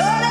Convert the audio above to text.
Lord,